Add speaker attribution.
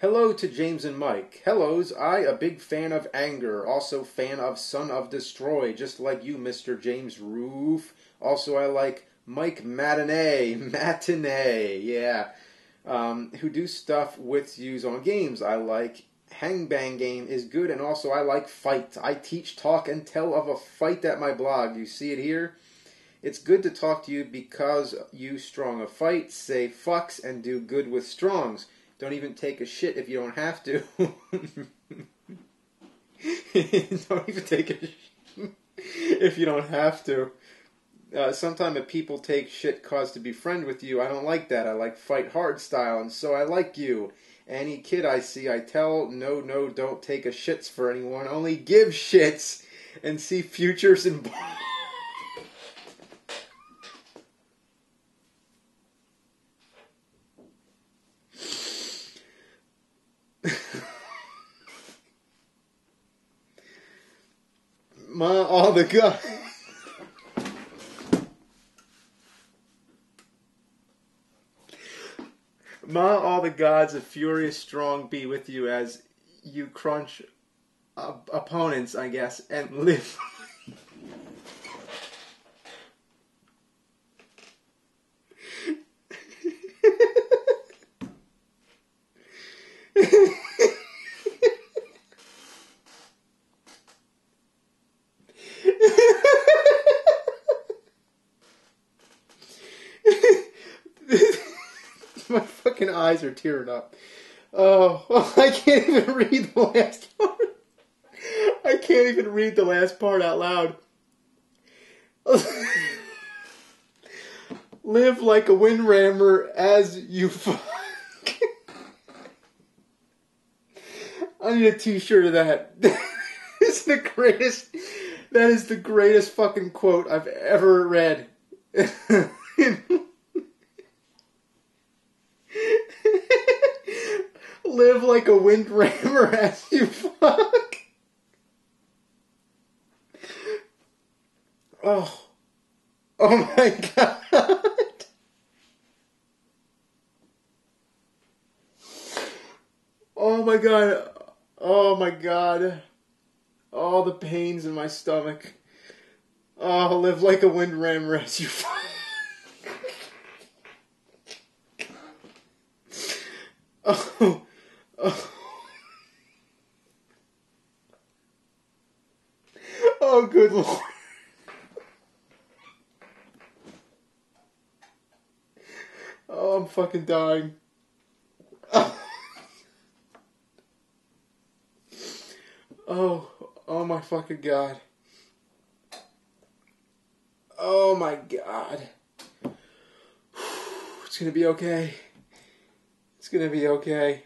Speaker 1: Hello to James and Mike. Hellos, I a big fan of anger, also fan of Son of Destroy, just like you, Mr. James Roof. Also, I like Mike Matinee, Matinee, yeah, um, who do stuff with yous on games. I like Hang Bang Game is good, and also I like Fight. I teach, talk, and tell of a fight at my blog. You see it here? It's good to talk to you because you strong a fight, say fucks, and do good with strongs. Don't even take a shit if you don't have to. don't even take a shit if you don't have to. Uh, sometimes if people take shit cause to be friend with you, I don't like that. I like fight hard style, and so I like you. Any kid I see, I tell, no, no, don't take a shits for anyone. Only give shits and see futures and. Ma, all the guys. All the gods of furious strong be with you as you crunch uh, opponents, I guess, and live. Fucking eyes are tearing up. Oh, I can't even read the last part. I can't even read the last part out loud. Live like a windrammer as you fuck. I need a t-shirt of that. it's the greatest. That is the greatest fucking quote I've ever read. Live like a windrammer as you fuck. Oh. Oh my god. Oh my god. Oh my god. All the pains in my stomach. Oh, live like a windrammer as you fuck. Oh. Oh. Oh, good lord. Oh, I'm fucking dying. Oh, oh my fucking god. Oh my god. It's gonna be okay. It's gonna be okay.